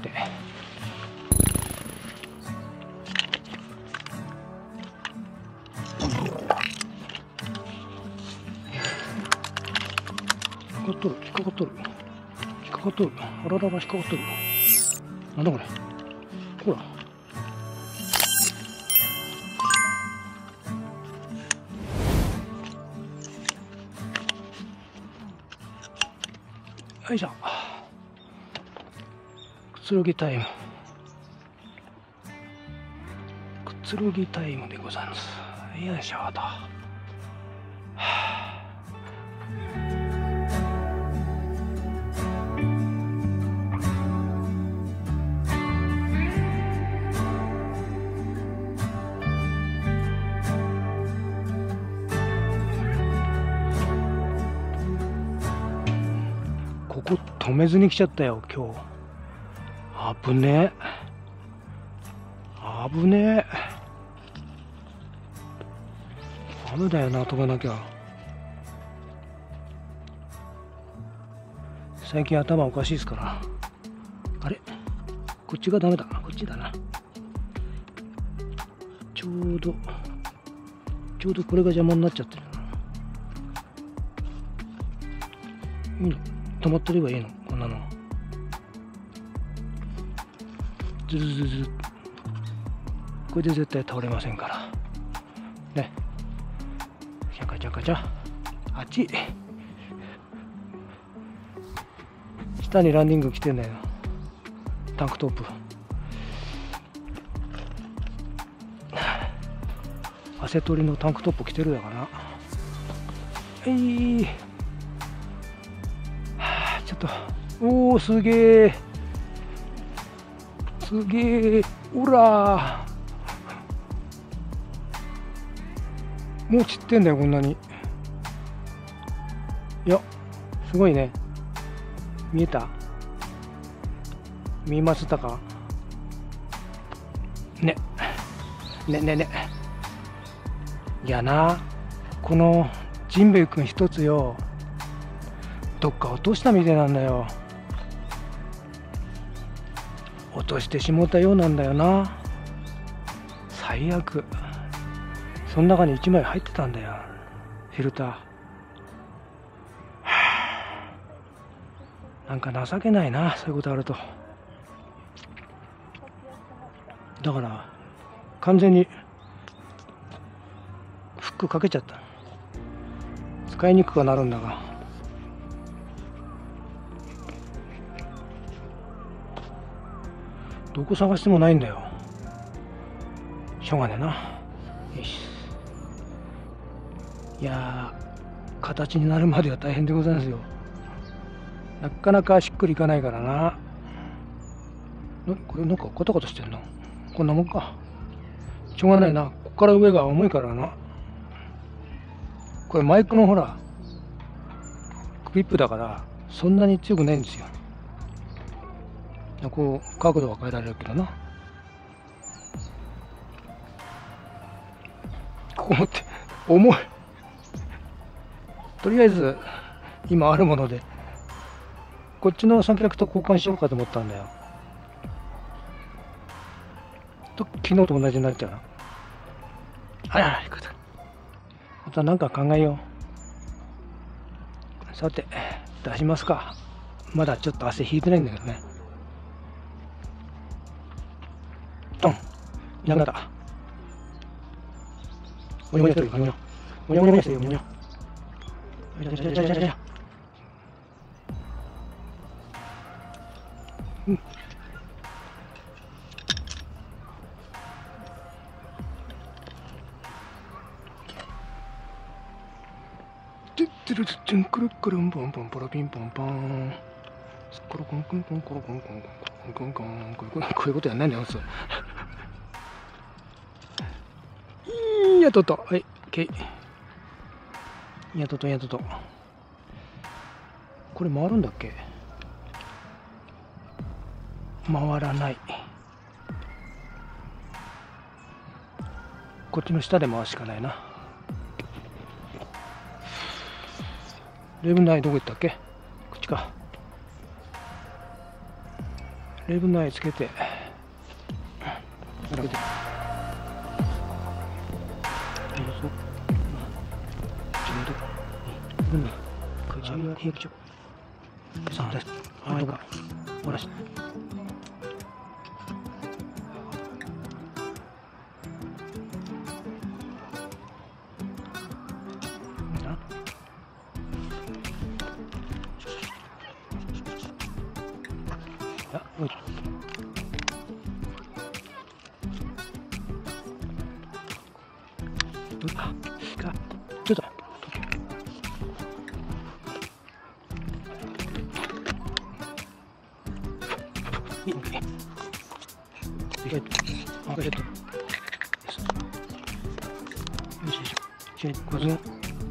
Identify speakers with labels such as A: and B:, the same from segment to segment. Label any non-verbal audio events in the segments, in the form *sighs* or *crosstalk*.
A: て。引っかかっとる引っかかっとる。引っかかっとる。あららら引っかかっとる。なんだこれ？ほら。よいしょ。つろぎタイムくつろぎタイムでございますよいしょとここ止めずに来ちゃったよ今日。危ねえ。危ねえ。雨だよな飛ばなきゃ。最近頭おかしいですから。あれ？こっちがダメだ。こっちだな。ちょうどちょうどこれが邪魔になっちゃってるいいの？止まってればいいの？こんなの。ずるずるずこれで絶対倒れませんからねちゃかちゃかちゃあっち下にランニング来てんだよタンクトップ汗取りのタンクトップ着てるだからえいちょっとおおすげえすげえ。おらもう散ってんだよこんなに。いやすごいね。見えた？見えましたか？ね。ねねね。いやな。このジンベエ君一つよ。どっか落としたみたいなんだよ。落としてしもたようなんだよな。最悪。その中に1枚入ってたんだよ。フィルター。は *sighs* あなんか情けないなそういうことあると。だから完全にフックかけちゃった。使いにくくはなるんだが。どこ探してもないんだよ。しょうがねえな。よし。いやー形になるまでは大変でございますよ。なかなかしっくりいかないからな。なこれなんかコタコタしてんの？こんなもんか。しょうがないな。ここから上が重いからな。これマイクのほらクリップだからそんなに強くないんですよ。こう角度は変えられるけどな。ここ持って重い。とりあえず今あるものでこっちの三脚と交換しようかと思ったんだよ。と昨日と同じになっちゃうな。あらよかったまた何か考えよう。さて出しますか。まだちょっと汗引いてないんだけどね。いなくなったもにょもにょというか？もにょもにょもにょしてよもにょじゃじゃじゃじゃじゃじゃ。うん。トゥットゥルトゥットゥンクルックルンポンポンポロピンポンポンスコロコンコンコンコロコンコンコンコンコンコンコンこういうことやんないんだよ普通やととはい OK やととやと。とこれ回るんだっけ？回らない。こっちの下で回しかないな。レブナイどこ行ったっけ？こっちか。レブナイつけて。つけて。兵器長さあです。はい。かほらしあ、おじゃあ、これ。よ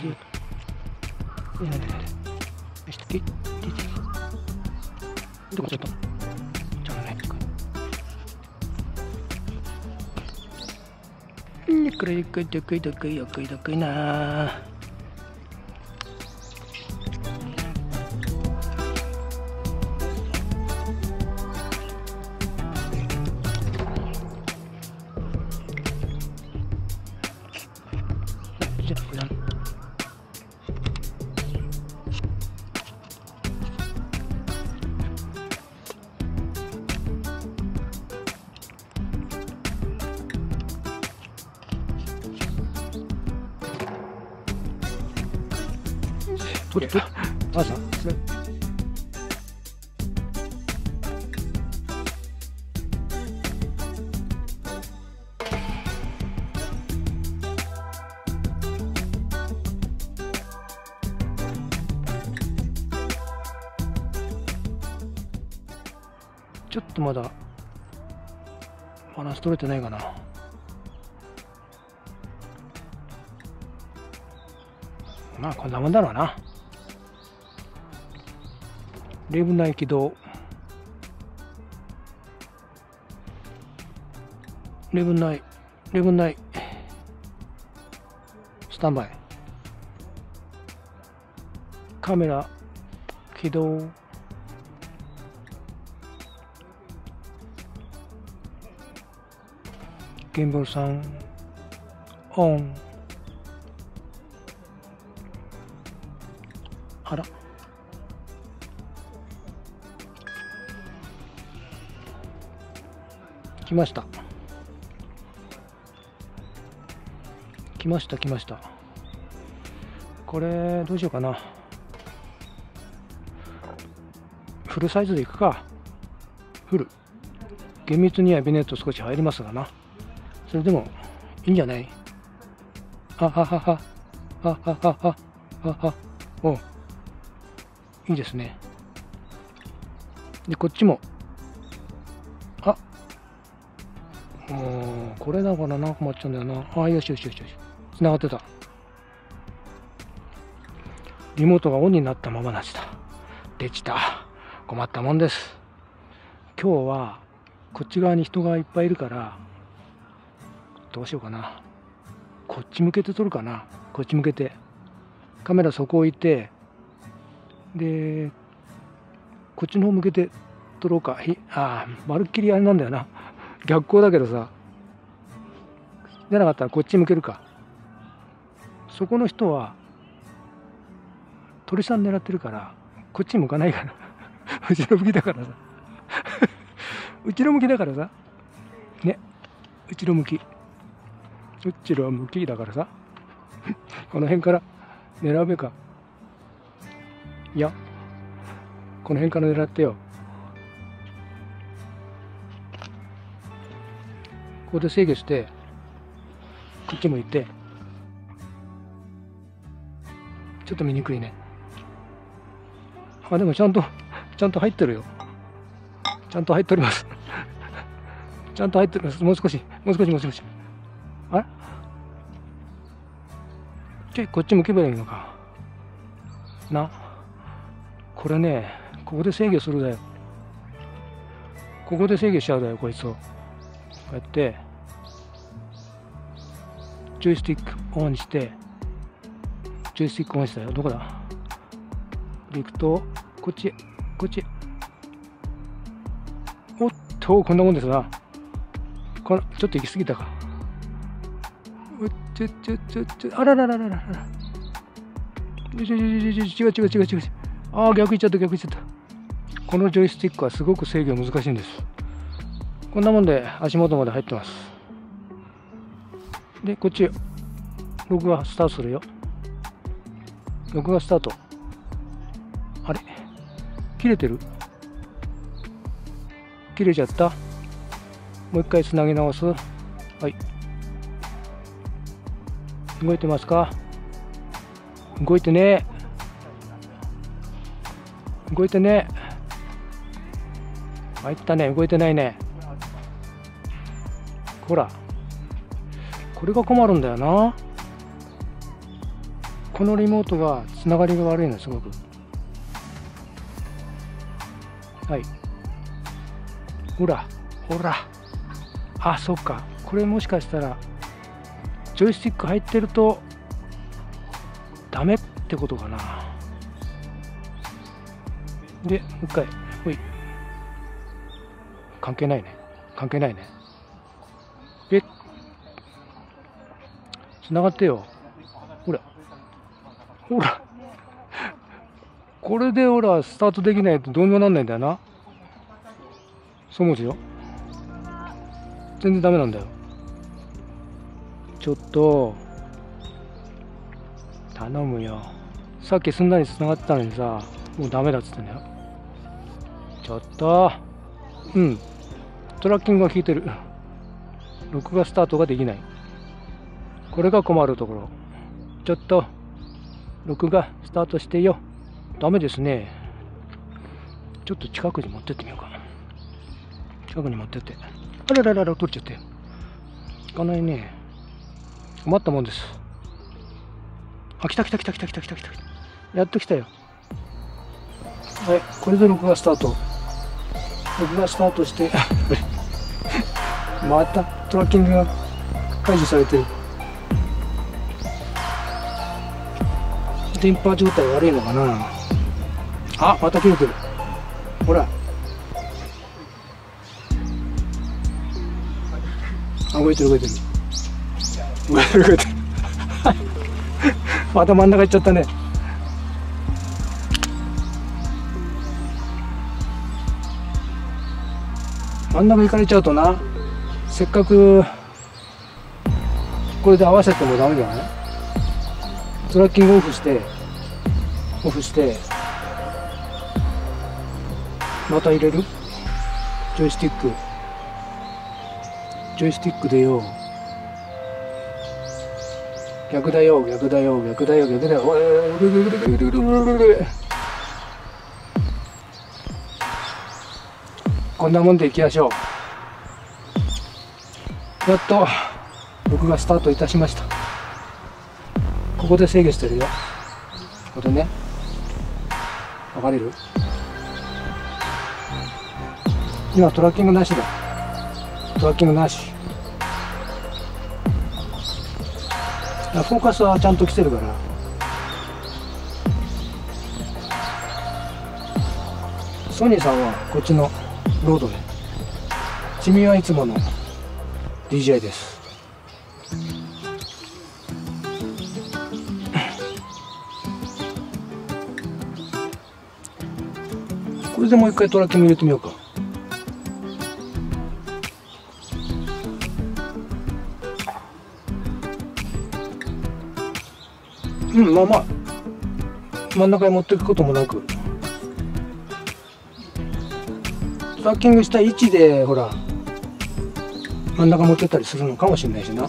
A: し。いやいやいや。よし、いい、いい、いい。どこちょっと。ちょっとね。うん、これ、これ、どこ、どこ、よく、どこな。ー取れ、取れ。あ、さ、それ。ちょっとまだバランス取れてないかな。まあこんなもんだろうな。レブナイ起動。レブナイ、レブナイ、スタンバイ。カメラ起動。ギンボルさん、オン。来ました。来ました、来ました。これ、どうしようかな。フルサイズでいくか。フル。厳密にはビネット少し入りますがな。それでもいいんじゃない？あははは。あははは。あは。おいいですね。で、こっちも。もう、これだからな、困っちゃうんだよな。あ、よしよしよしよし。繋がってた。リモートがオンになったままなしだ。できた。困ったもんです。今日は、こっち側に人がいっぱいいるから、どうしようかな。こっち向けて撮るかな。こっち向けて。カメラそこ置いて、で、こっちの方向けて撮ろうか。ああ、まるっきりあれなんだよな。逆光だけどさ。出なかったらこっち向けるか。そこの人は、鳥さん狙ってるから、こっち向かないから。*laughs* 後ろ向きだからさ。*laughs* 後ろ向きだからさ。ね。後ろ向き。後ろ向きだからさ。*laughs* この辺から狙うべか。いや、この辺から狙ってよ。ここで制御して、こっち向いて、ちょっと見にくいね。あ、でもちゃんと、ちゃんと入ってるよ。ちゃんと入っております。ちゃんと入ってるもう少し、もう少し、もう少し。あれ？ちょ、こっち向けばいいのか。な？これね、ここで制御するだよ。ここで制御しちゃうだよ、こいつを。こうやって、ジョイスティックオンにして、ジョイスティックオンしたよ。どこだ？で行くと、こっち、こっち。おっとこんなもんですな。このちょっと行き過ぎたか。うちょちょちょちょあらららららら違う違う違う違う違う違う。ああ逆行っちゃった逆行っちゃった。このジョイスティックはすごく制御難しいんです。こんなもんで足元まで入ってます。でこっち録画スタートするよ。録画スタート。あれ？切れてる？切れちゃった？もう一回つなぎ直す？はい。動いてますか？動いてね。動いてね。入ったね。動いてないね。ほら。これが困るんだよな。このリモートがつながりが悪いのすごく。はい。ほらほら。あそっか。これもしかしたらジョイスティック入ってるとダメってことかな。でもう一回。ほい。関係ないね。関係ないね。つながってよ。ほら。ほら。これでほらスタートできないとどうにもなんないんだよな。そう思うよ。全然ダメなんだよ。ちょっと頼むよ。さっきすんなり繋がってたのにさもうダメだっつってんだよ。ちょっと。うん。トラッキングが効いてる。録画スタートができない。これが困るところ。ちょっと録画スタートしてよ。ダメですね。ちょっと近くに持ってってみようか。近くに持ってって。あらららら取っちゃって。いかないね。困ったもんです。あ来た来た来た来た来た来た来た。やっと来たよ。はいこれで録画スタート。録画スタートして。*laughs* またトラッキングが解除されて。る電波状態悪いのかな？あまた切れてる。ほら。あ動いてる動いてる動いてる。動いてる。*laughs* また真ん中行っちゃったね。真ん中行かれちゃうとな。せっかくこれで合わせてもダメじゃない？トラッキングオフしてオフしてまた入れる？ジョイスティック。ジョイスティックでよ逆だよ逆だよ逆だよ逆だよ。こんなもんでいきましょうやっと僕がスタートいたしましたここで制御してるよ。ここでね。わかれる？今トラッキングなしだ。トラッキングなし。フォーカスはちゃんと来てるから。ソニーさんはこっちのロードで。君はいつもの DJI です。これでもう一回トラッキング入れてみようか。うんまあまあ。真ん中に持っていくこともなく。トラッキングした位置でほら真ん中持ってったりするのかもしれないしな。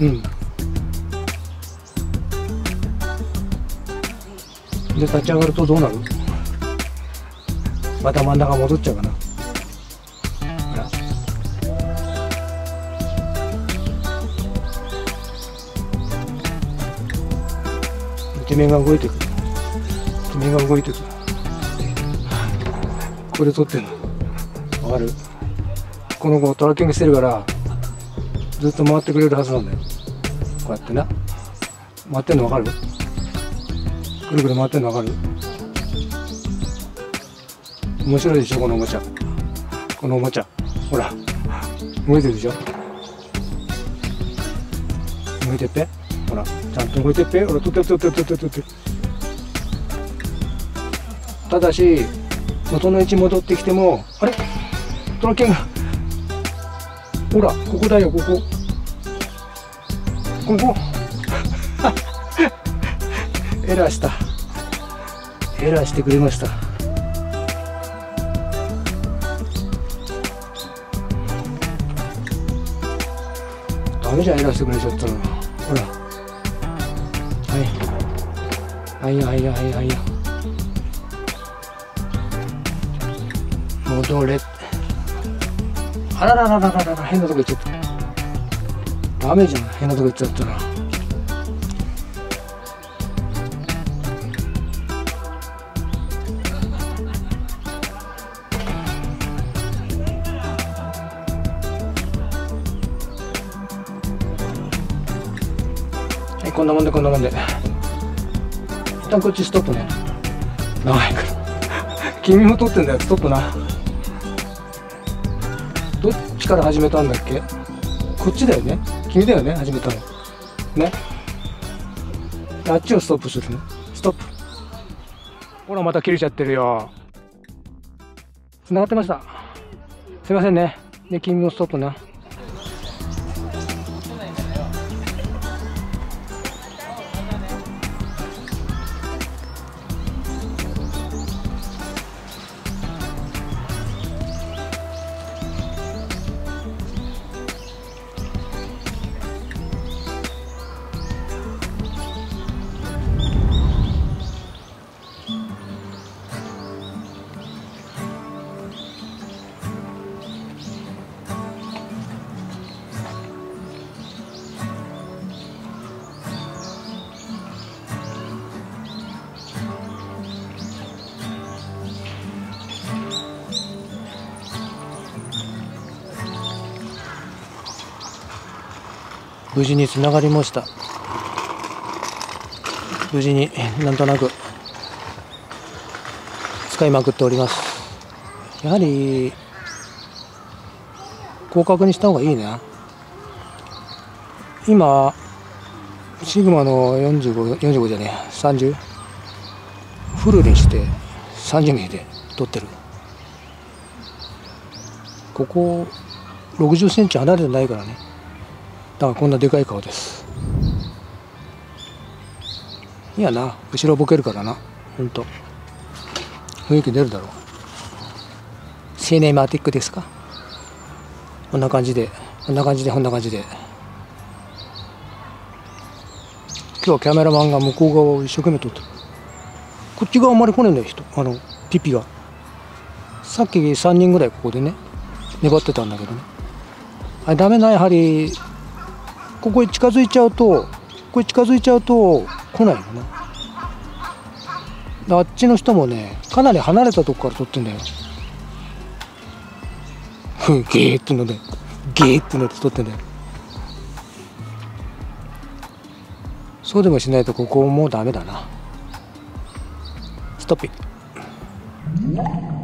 A: うん。で立ち上がるとどうなる？また真ん中戻っちゃうかな。ほら。地面が動いてくる。地面が動いてくる。これ撮ってんの。わかる。この子トラッキングしてるからずっと回ってくれるはずなんだよ。こうやってな。回ってんの分かる？くるくる回ってんの分かる？面白いでしょ？このおもちゃ。このおもちゃ。ほら。動いてるでしょ？動いてっぺ？ほら。ちゃんと動いてっぺ？ほら。とってとってとってとって。ただし元の位置戻ってきてもあれ？トラッキング。ほらここだよここ。ここ。*laughs* エラーした。エラーしてくれました。ダメじゃんエラーしてくれちゃったの。ほら。はい。はいはいはいはい戻れあらららららら変なとこ行っちゃった。ダメじゃん変なとこ行っちゃったなはいこんなもんでこんなもんで。一旦こっちストップね。長い君も撮ってんだよストップな。ちから始めたんだっけ？こっちだよね？君だよね？始めたの。ね？あっちをストップするねストップ。ほらまた切れちゃってるよ。繋がってました。すいませんね。で君もストップな。無事につながりました。無事になんとなく使いまくっております。やはり広角にした方がいいな。今シグマの4545 45じゃねえ30フルにして30ミリで撮ってる。ここ60センチ離れてないからね。だからこんなでかい顔です。いやな後ろボケるからなほんと。雰囲気出るだろう。シネマティックですか？こんな感じでこんな感じでこんな感じで。今日はキャメラマンが向こう側を一生懸命撮ってる。こっち側あんまり来ねえんだよ人。あのピピが。さっき3人ぐらいここでね粘ってたんだけどね。あれダメなやはりここに近づいちゃうとここに近づいちゃうと来ないよね。あっちの人もねかなり離れたとこから撮ってんだよ。ゲーってのでゲーってので撮ってんだよ。そうでもしないとここもうダメだな。ストッピン